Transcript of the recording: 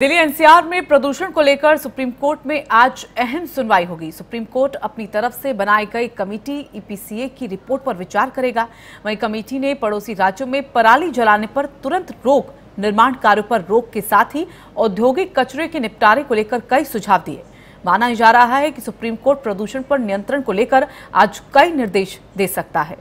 Delhi NCR में प्रदूषण को लेकर सुप्रीम कोर्ट में आज अहम सुनवाई होगी। सुप्रीम कोर्ट अपनी तरफ़ से बनाई गई कमेटी ईपीसीए की रिपोर्ट पर विचार करेगा। वहीं कमेटी ने पड़ोसी राज्यों में पराली जलाने पर तुरंत रोक, निर्माण कार्यों पर रोक के साथ ही औद्योगिक कचरे के निपटारे को लेकर कई सुझाव दिए। माना जा रहा है कि सुप्रीम कोर्ट प्रदूषण पर नियंत्रण को लेकर आज कई निर्देश दे सकता है।